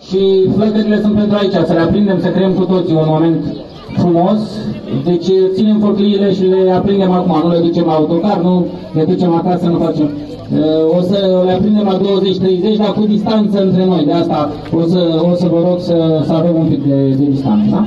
Și flăcările sunt pentru aici, să le aprindem, să creăm cu toții un moment frumos. Deci ținem focliile și le aprindem acum, nu le ducem la autocar, nu le ducem acasă, nu facem. Uh, o să le aprindem la 20-30, dar cu distanță între noi, de asta o să, o să vă rog să, să avem un pic de, de distanță. Da?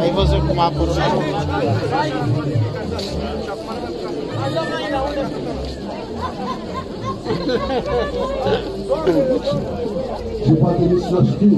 Aí você com a por De vais pas te laisser la chute.